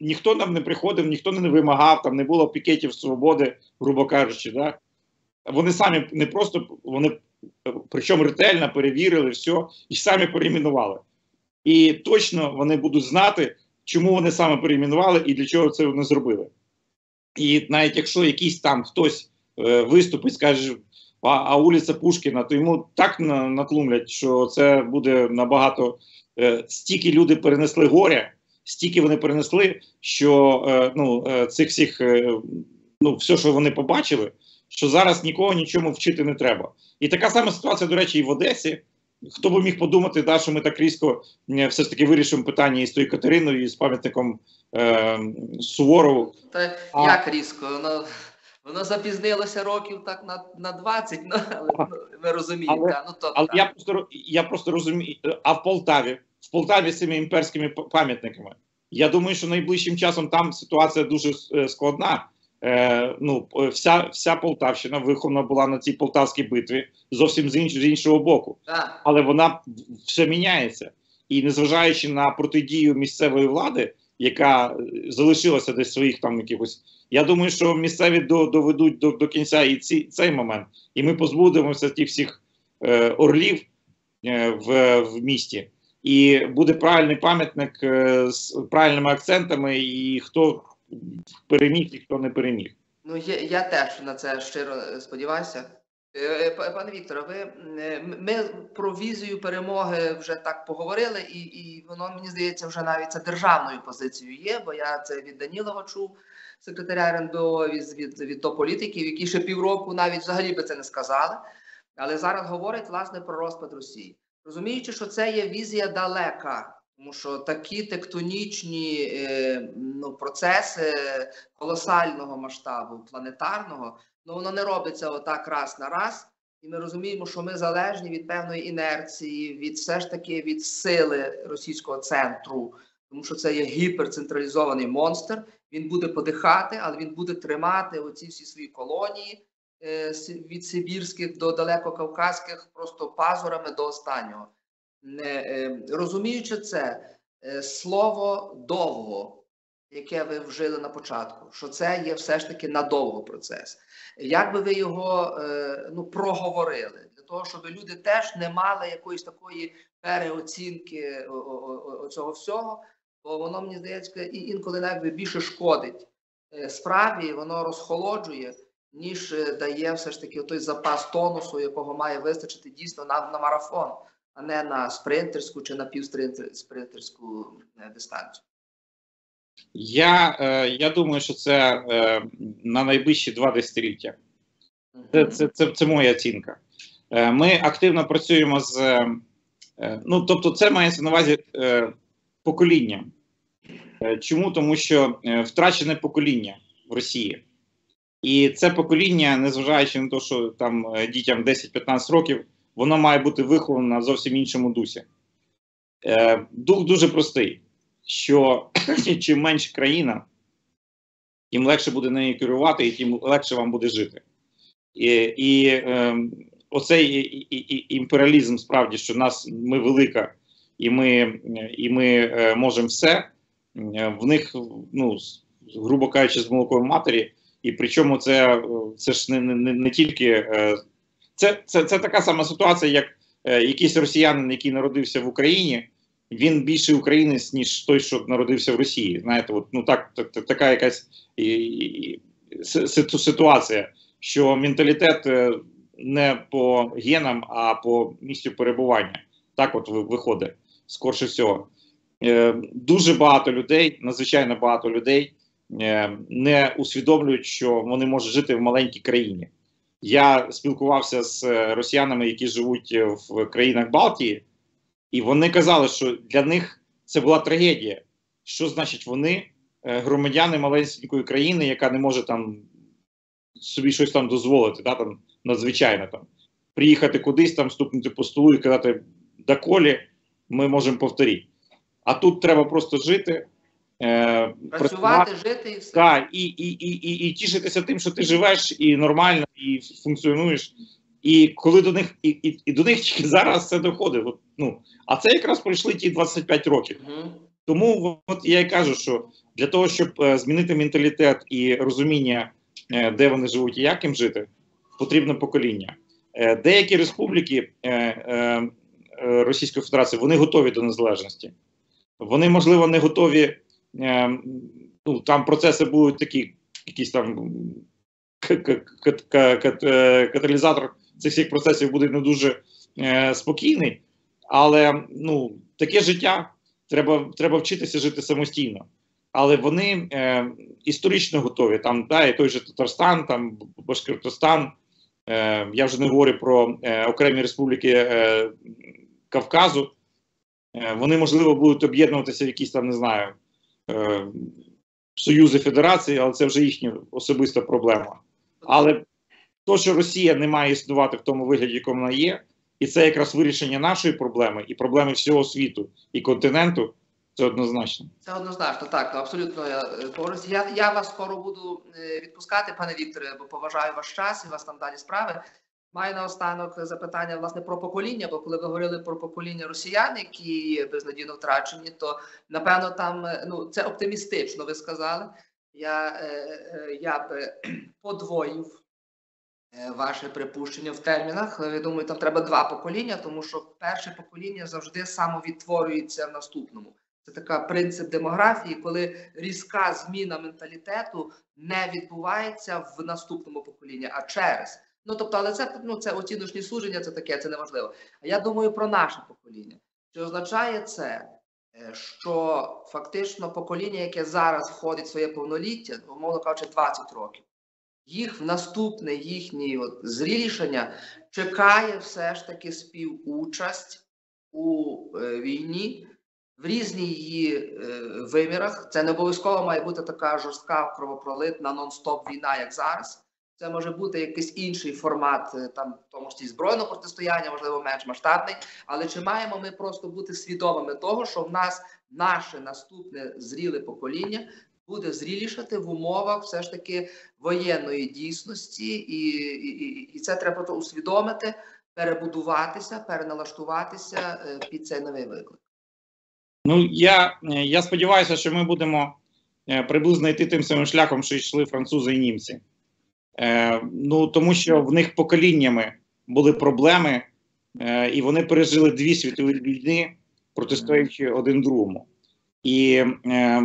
ніхто нам не приходив, ніхто не вимагав, там не було пікетів свободи, грубо кажучи. Да? Вони самі не просто вони е, причому ретельно перевірили все і самі перейменували. І точно вони будуть знати, чому вони саме перейменували і для чого це вони зробили. І навіть якщо якийсь там хтось е, виступить, скаже, а, а вулиця Пушкіна, то йому так на, натлумлять, що це буде набагато е, стільки люди перенесли горя, стільки вони перенесли, що е, ну, е, цих всіх, е, ну, все, що вони побачили, що зараз нікого нічому вчити не треба. І така сама ситуація, до речі, і в Одесі. Хто би міг подумати, да, що ми так різко е, все ж таки вирішимо питання із тою Катериною, і з пам'ятником е, Суворову. Та А- як різко? Воно, воно запізнилося років так на, на 20, ну, але ну, ви розумієте. Але- ну, то, Але я просто я просто розумію, а в Полтаві, в Полтаві з цими імперськими пам'ятниками. Я думаю, що найближчим часом там ситуація дуже е, складна. Е, ну, е, вся, вся Полтавщина вихована була на цій полтавській битві зовсім з, інш, з іншого боку. Так. Але вона все міняється. І незважаючи на протидію місцевої влади, яка е, залишилася десь своїх там якихось. Я думаю, що місцеві до, доведуть до, до кінця і ці, цей момент, і ми позбудемося тих всіх е, орлів е, в, в місті. І буде правильний пам'ятник е, з правильними акцентами, і хто переміг, і хто не переміг. Ну, я, я теж на це щиро сподіваюся. Е, е, па- Пане Вікторе, ви е, ми про візію перемоги вже так поговорили, і, і воно мені здається, вже навіть це державною позицією є, бо я це від Данілова чув, секретаря РНБО, від, від, від до політиків, які ще півроку навіть взагалі би це не сказали. Але зараз говорять власне про розпад Росії, розуміючи, що це є візія далека, тому що такі тектонічні е, ну, процеси колосального масштабу, планетарного, ну воно не робиться отак раз на раз. І ми розуміємо, що ми залежні від певної інерції, від все ж таки від сили російського центру, тому що це є гіперцентралізований монстр. Він буде подихати, але він буде тримати оці всі свої колонії е, від Сибірських до далекокавказьких просто пазурами до останнього. Не, е, розуміючи це, е, слово довго, яке ви вжили на початку, що це є все ж таки надовго процес. Як би ви його е, ну, проговорили, для того, щоб люди теж не мали якоїсь такої переоцінки цього всього, бо воно мені здається і інколи навіть більше шкодить справі, воно розхолоджує, ніж дає все ж таки той запас тонусу, якого має вистачити дійсно на, на марафон, а не на спринтерську чи на півспринтерську е, дистанцію. Я, е, я думаю, що це е, на найближчі два десятиліття. Це, це, це, це моя оцінка. Ми активно працюємо з. Ну, тобто, це мається на увазі покоління. Чому? Тому що втрачене покоління в Росії. І це покоління, незважаючи на те, що там дітям 10-15 років, воно має бути виховано на зовсім іншому дусі. Е, Дух дуже простий: що [clears throat] чим менше країна, тим легше буде нею керувати, і тим легше вам буде жити. І, і е, оцей і, і, імперіалізм, справді, що нас ми велика, і ми, і ми е, можемо все. В них, ну, грубо кажучи, з молоком матері. І причому це, е, це ж не, не, не тільки е, це, це, це така сама ситуація, як е, якийсь росіянин, який народився в Україні. Він більше українець, ніж той, що народився в Росії. Знаєте, от ну так, так, так така якась і, і, си- ситуація що менталітет е, не по генам, а по місцю перебування. Так, от виходить, скорше всього. Е, Дуже багато людей, надзвичайно багато людей е, не усвідомлюють, що вони можуть жити в маленькій країні. Я спілкувався з е, росіянами, які живуть е, в країнах Балтії, і вони казали, що для них це була трагедія. Що значить вони е, громадяни маленької країни, яка не може там собі щось там дозволити, да, там, надзвичайно там. Приїхати кудись, там, стукнути по столу і казати, доколі ми можемо повторити. А тут треба просто жити, е, Працювати, жити і все. та, і, і, і, і, і тішитися тим, що ти живеш і нормально, і функціонуєш. І коли до них, і, і, і до них тільки зараз це доходить. От, ну, а це якраз пройшли ті 25 років. Мгм. Тому от я і кажу, що для того, щоб е, змінити менталітет і розуміння, е, де вони живуть і як їм жити, потрібно покоління. Е, деякі республіки е, е, Російської Федерації вони готові до незалежності. Вони, можливо, не готові. Е, ну, там процеси будуть такі, якісь там е, каталізатор цих всіх процесів буде не дуже е, спокійний, але ну, таке життя треба, треба вчитися жити самостійно. Але вони е, історично готові. Там да, і той же Татарстан, там Башкортостан. Е, я вже не говорю про е, окремі республіки е, Кавказу. Е, вони, можливо, будуть об'єднуватися в якісь там, не знаю, союзи федерації, але це вже їхня особиста проблема. Але то, що Росія не має існувати в тому вигляді, якому вона є, і це якраз вирішення нашої проблеми і проблеми всього світу і континенту, це однозначно. Це однозначно, так, абсолютно я е, погоджуюся. Я, я вас скоро буду е, відпускати, пане Вікторе, бо поважаю ваш час і вас там далі справи. Маю наостанок запитання власне про покоління, бо коли ви говорили про покоління росіян, які безнадійно втрачені, то напевно там ну це оптимістично. Ви сказали. Я, е, е, я б е, [clears throat] подвоїв ваше припущення в термінах. Я думаю, там треба два покоління, тому що перше покоління завжди самовідтворюється в наступному. Це така принцип демографії, коли різка зміна менталітету не відбувається в наступному поколінні, а через. Ну тобто, але це ну це оціночні судження, це таке, це неможливо. А я думаю про наше покоління. Чи означає це, е, що фактично покоління, яке зараз входить в своє повноліття, умовно кажучи, 20 років, їх в наступне їхнє от зрішення чекає все ж таки співучасть у е, війні в різні її е, вимірах. Це не обов'язково має бути така жорстка кровопролитна нон-стоп війна, як зараз. Це може бути якийсь інший формат, е, там тому числі збройного протистояння, можливо, менш масштабний. Але чи маємо ми просто бути свідомими того, що в нас наше наступне зріле покоління буде зрілішати в умовах все ж таки воєнної дійсності, і, і, і, це треба то усвідомити, перебудуватися, переналаштуватися е, під цей новий виклик. Ну я, е, я сподіваюся, що ми будемо приблизно йти тим самим шляхом, що йшли французи і німці. Е, ну тому що в них поколіннями були проблеми, е, і вони пережили дві світові війни, протистоячи один другому. І е,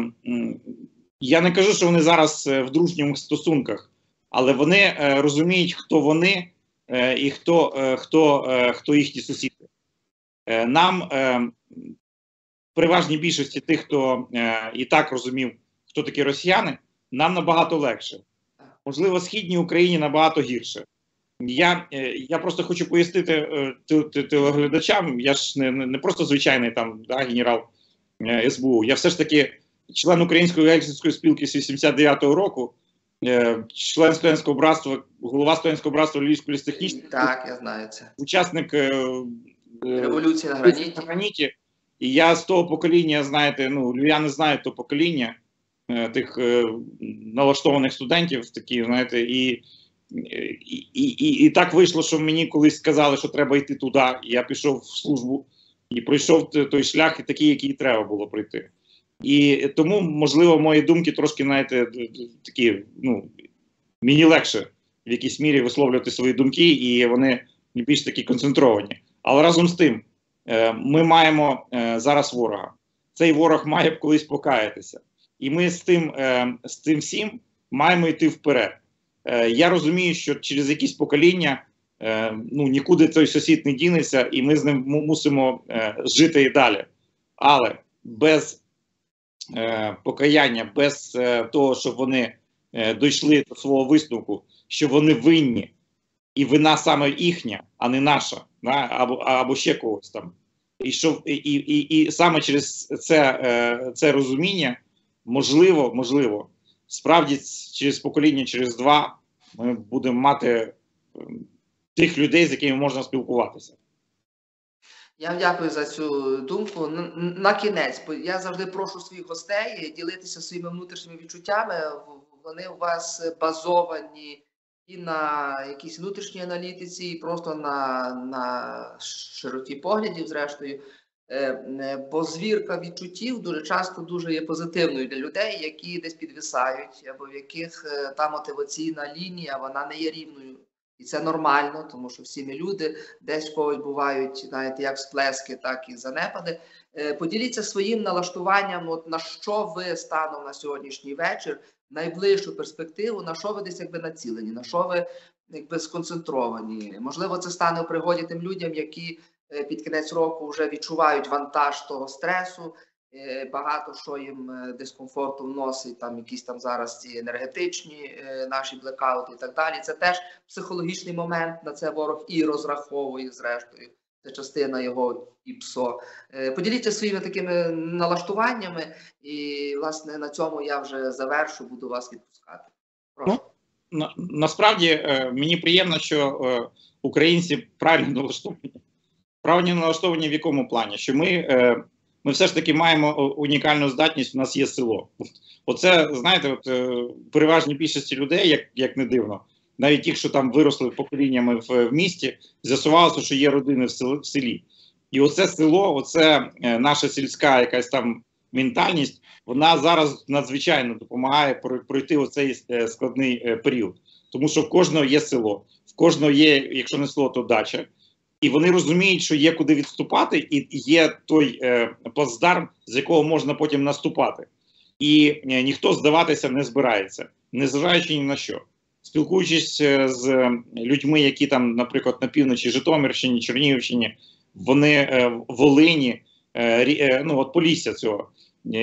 я не кажу, що вони зараз е, в дружніх стосунках, але вони е, розуміють, хто вони е, і хто, е, хто, е, хто їхні сусіди. Е, нам е, переважній більшості тих, хто е, і так розумів, хто такі росіяни, нам набагато легше. Можливо, східній Україні набагато гірше. Я е, я просто хочу пояснити е, те- те- телеглядачам. Я ж не, не, просто звичайний там да, генерал е, СБУ. Я все ж таки член Української гельсінської спілки з 89-го року, член студентського братства, голова студентського братства Львівської лісотехнічної, Так, я знаю це. учасник е, е, Революція на на граніті. граніті. І я з того покоління, знаєте, ну львів'яни знають то покоління тих е, налаштованих студентів, такі, знаєте, і, і, і, і, так вийшло, що мені колись сказали, що треба йти туди. Я пішов в службу і пройшов той шлях, і такий, який треба було пройти. І тому, можливо, мої думки трошки, знаєте, такі, ну, мені легше в якійсь мірі висловлювати свої думки, і вони більш такі концентровані. Але разом з тим, е, ми маємо е, зараз ворога. Цей ворог має колись покаятися. І ми з тим, е, з цим всім маємо йти вперед. Е, Я розумію, що через якісь покоління е, ну, нікуди той сусід не дінеться, і ми з ним мусимо жити і далі. Але без покаяння, без того, щоб вони дійшли до свого висновку, що вони винні, і вина саме їхня, а не наша, да? або, або ще когось там. І, що, і, і, і, і саме через це, це розуміння, можливо, можливо, справді через покоління, через два, ми будемо мати ем, тих людей, з якими можна спілкуватися. Я дякую за цю думку. На кінець, я завжди прошу своїх гостей ділитися своїми внутрішніми відчуттями. Вони у вас базовані і на якійсь внутрішній аналітиці, і просто на, на широті поглядів, зрештою. Е, е, Бо звірка відчуттів дуже часто дуже є позитивною для людей, які десь підвисають, або в яких е, та мотиваційна лінія вона не є рівною. І це нормально, тому що всі ми люди, десь когось бувають, знаєте, як сплески, так і занепади. Поділіться своїм налаштуванням, от на що ви станом на сьогоднішній вечір, найближчу перспективу, на що ви десь якби націлені, на що ви якби сконцентровані. Можливо, це стане у пригоді тим людям, які під кінець року вже відчувають вантаж того стресу. е, Багато що їм е, дискомфорту вносить, там якісь там зараз ці енергетичні е, наші блекаути і так далі. Це теж психологічний момент на це ворог і розраховує, зрештою. Це частина його і ПСО. Е, Поділіться своїми такими налаштуваннями, і власне на цьому я вже завершу, буду вас відпускати. Прошу. На, насправді е, мені приємно, що е, українці правильно налаштовані. Правильно налаштовані в якому плані? Що ми, е, ми все ж таки маємо унікальну здатність, у нас є село. Оце, знаєте, от, е, переважній більшості людей, як, як не дивно, навіть ті, що там виросли поколіннями в, в місті, з'ясувалося, що є родини в селі. В селі. І оце село, оце е, наша сільська якась там ментальність, вона зараз надзвичайно допомагає про- пройти оцей е, складний е, період. Тому що в кожного є село, в кожного є, якщо не село, то дача. І вони розуміють, що є куди відступати, і є той е, плацдарм, з якого можна потім наступати. І е, ніхто здаватися не збирається, незважаючи ні на що. Спілкуючись е, з е, людьми, які там, наприклад, на півночі Житомирщині, Чернігівщині, вони е, в Волині, е, ну от Полісся цього.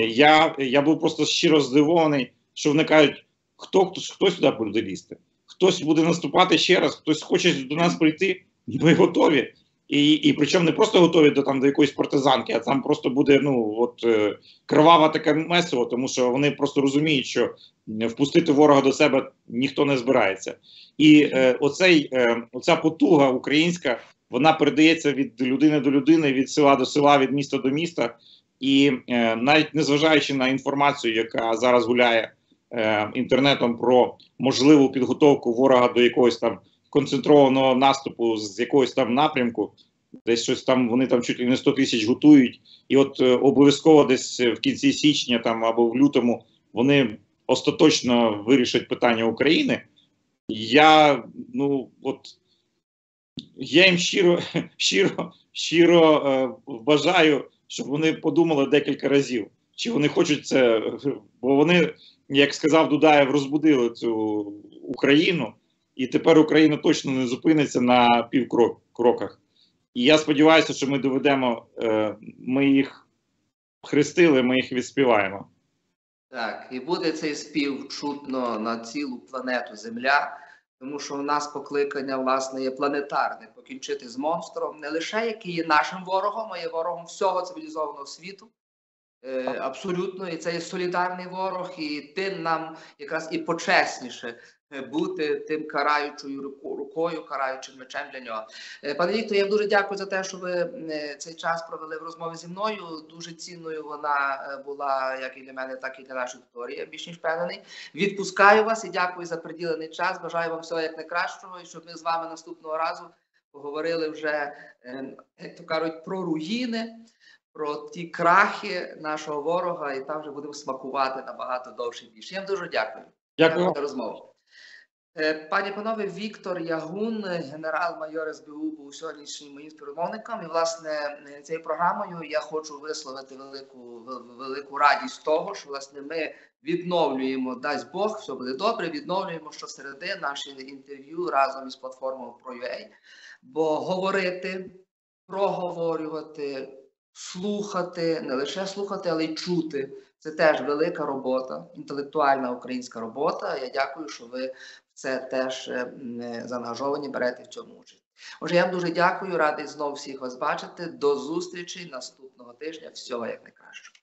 Я, я був просто щиро здивований, що вони кажуть, хто, хто, хто сюди буде лізти, хтось буде наступати ще раз, хтось хоче до нас прийти, ми готові. І, і причому не просто готові до там до якоїсь партизанки, а там просто буде ну от е, кривава таке месиво, тому що вони просто розуміють, що впустити ворога до себе ніхто не збирається. І е, оцей, е, оця потуга українська вона передається від людини до людини, від села до села, від міста до міста. І е, навіть незважаючи на інформацію, яка зараз гуляє е, інтернетом про можливу підготовку ворога до якогось там концентрованого наступу з якогось там напрямку, десь щось там вони там чуть ли не 100 тисяч готують, і от е, обов'язково десь в кінці січня там або в лютому вони остаточно вирішать питання України. Я ну от я їм щиро, [laughs] щиро, щиро е, бажаю, щоб вони подумали декілька разів, чи вони хочуть це, [laughs] бо вони, як сказав Дудаєв, розбудили цю Україну, і тепер Україна точно не зупиниться на півкроках. І я сподіваюся, що ми доведемо, е, ми їх хрестили, ми їх відспіваємо. Так, і буде цей спів чутно на цілу планету Земля, тому що у нас покликання власне є планетарне покінчити з монстром, не лише який є нашим ворогом, а є ворогом всього цивілізованого світу. Е, абсолютно, і це є солідарний ворог, і тим нам якраз і почесніше бути тим караючою руко- рукою, караючим мечем для нього. Е, Пане Вікторе, я вам дуже дякую за те, що ви е, цей час провели в розмові зі мною. Дуже цінною вона е, була як і для мене, так і для нашої аудиторії. Я більш ніж впевнений. Відпускаю вас і дякую за приділений час. Бажаю вам всього як найкращого, і щоб ми з вами наступного разу поговорили вже, е, як то кажуть, про руїни. Про ті крахи нашого ворога, і там вже будемо смакувати набагато довше більше. Я вам дуже дякую. Дякую. за розмову. Е, Пані панове, Віктор Ягун, генерал-майор СБУ, був сьогоднішнім моїм співрозмовником. І, власне, е, цією програмою я хочу висловити велику, велику радість того, що власне ми відновлюємо, дасть Бог, все буде добре. Відновлюємо щосереди наші інтерв'ю разом із платформою ProUA. Бо говорити, проговорювати, слухати, не лише слухати, але й чути. Це теж велика робота, інтелектуальна українська робота. Я дякую, що ви це теж е, е, заангажовані, берете в цьому участь. Отже, я вам дуже дякую, радий знову всіх вас бачити. До зустрічі наступного тижня. Всього як найкращого.